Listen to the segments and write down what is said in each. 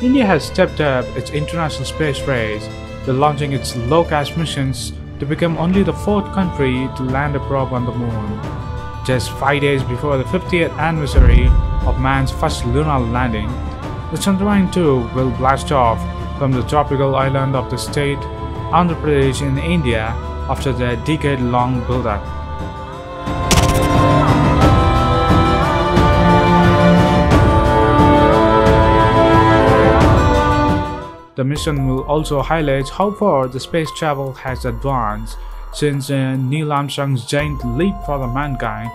India has stepped up its international space race by launching its low-cost missions to become only the fourth country to land a probe on the moon. Just five days before the 50th anniversary of man's first lunar landing, the Chandrayaan 2 will blast off from the tropical island of the state Andhra Pradesh in India after the decade-long build-up. The mission will also highlight how far the space travel has advanced since uh, Neil Armstrong's giant leap for the mankind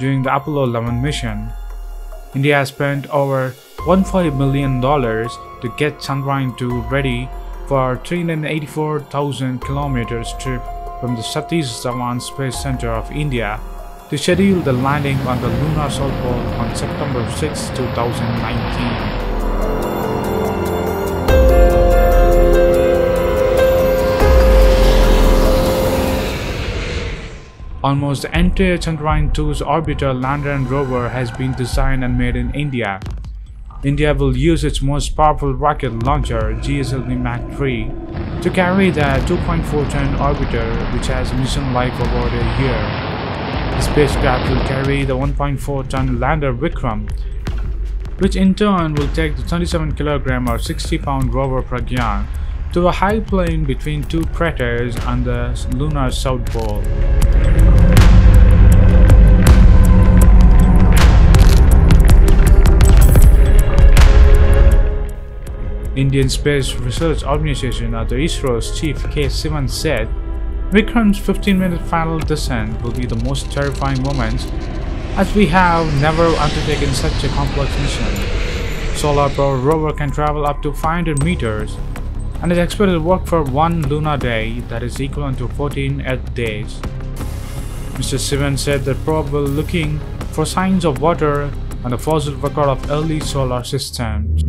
during the Apollo 11 mission. India has spent over $140 million to get Chandrayaan 2 ready for a 384,000 kilometers trip from the Satish Dhawan Space Center of India to schedule the landing on the lunar south pole on September 6, 2019. Almost entire Chandrayaan 2's orbiter, lander and rover has been designed and made in India. India will use its most powerful rocket launcher, GSLV Mark 3, to carry the 2.4-ton orbiter which has mission life of about a year. The spacecraft will carry the 1.4-ton lander Vikram, which in turn will take the 27 kg or 60 pound rover Pragyan to a high plain between two craters on the lunar south pole. Indian Space Research Organization or the ISRO's chief K. Sivan said, Vikram's 15-minute final descent will be the most terrifying moment as we have never undertaken such a complex mission. Solar powered rover can travel up to 500 meters and is expected to work for one lunar day that is equivalent to 14 Earth days. Mr. Sivan said the probe will looking for signs of water on the fossil record of early solar systems.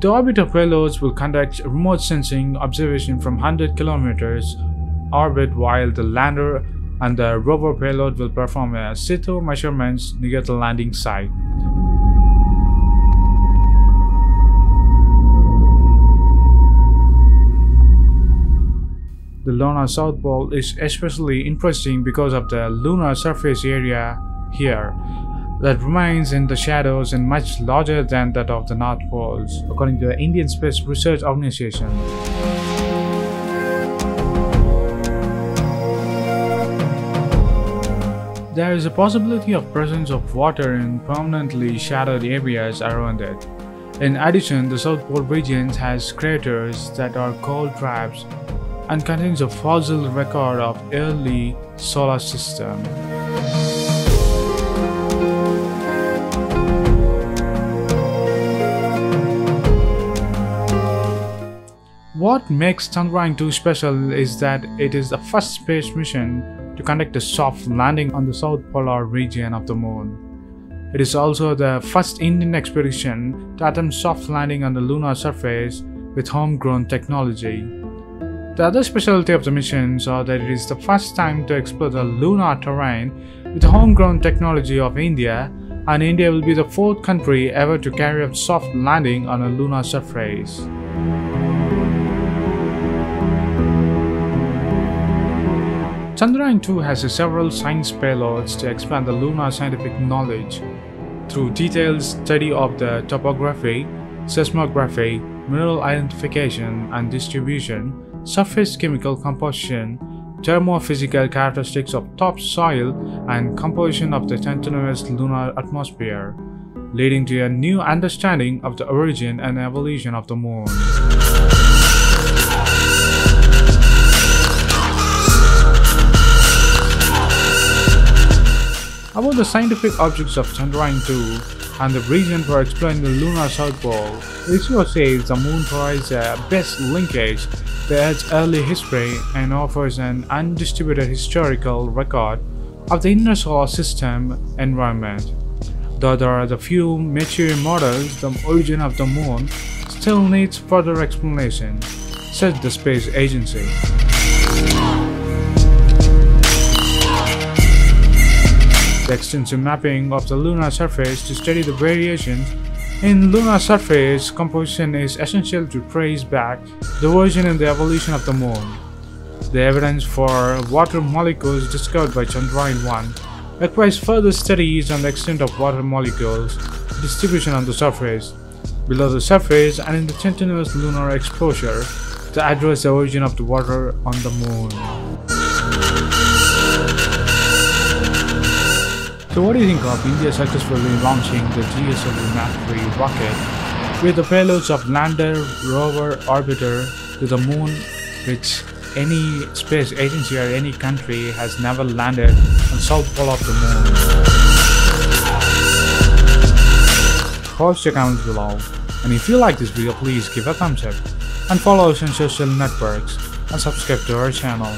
The orbiter payloads will conduct remote sensing observation from 100 kilometers orbit while the lander and the rover payload will perform in situ measurements near the landing site. The lunar south pole is especially interesting because of the lunar surface area here that remains in the shadows and much larger than that of the North Poles, according to the Indian Space Research Organization. There is a possibility of presence of water in permanently shadowed areas around it. In addition, the South Pole region has craters that are cold traps and contains a fossil record of early solar system. What makes Chandrayaan 2 special is that it is the first space mission to conduct a soft landing on the south polar region of the moon. It is also the first Indian expedition to attempt soft landing on the lunar surface with homegrown technology. The other specialty of the missions are that it is the first time to explore the lunar terrain with the homegrown technology of India and India will be the fourth country ever to carry out soft landing on a lunar surface. Chandrayaan 2 has several science payloads to expand the lunar scientific knowledge through detailed study of the topography, seismography, mineral identification and distribution, surface chemical composition, thermophysical characteristics of topsoil, and composition of the tenuous lunar atmosphere, leading to a new understanding of the origin and evolution of the moon. The scientific objects of Chandrayaan 2 and the reason for exploring the lunar south pole, ISRO says the moon provides the best linkage to Earth's early history and offers an undistributed historical record of the inner solar system environment. Though there are the few mature models, the origin of the moon still needs further explanation, said the space agency. The extensive mapping of the lunar surface to study the variations in lunar surface composition is essential to trace back the origin and the evolution of the moon. The evidence for water molecules discovered by Chandrayaan-1 requires further studies on the extent of water molecules distribution on the surface, below the surface and in the continuous lunar exposure to address the origin of the water on the moon. So what do you think of India successfully launching the GSLV Mark-3 rocket with the payloads of lander, rover, orbiter to the moon which any space agency or any country has never landed on south pole of the moon. Post your comments below and if you like this video please give a thumbs up and follow us on social networks and subscribe to our channel.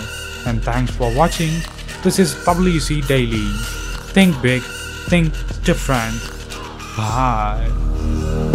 And thanks for watching. This is WC Daily. Think big, think different. Bye.